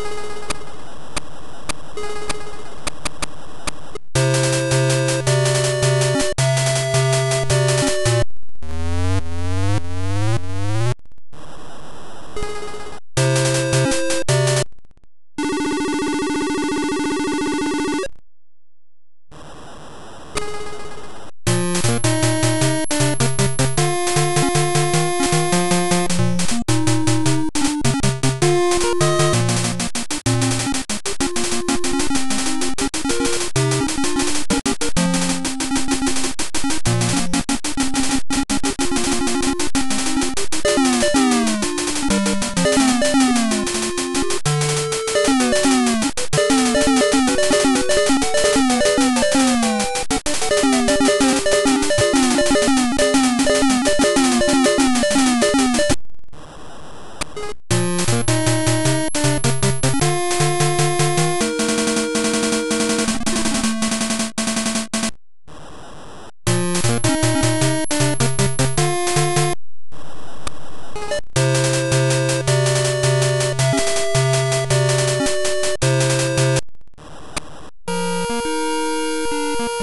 you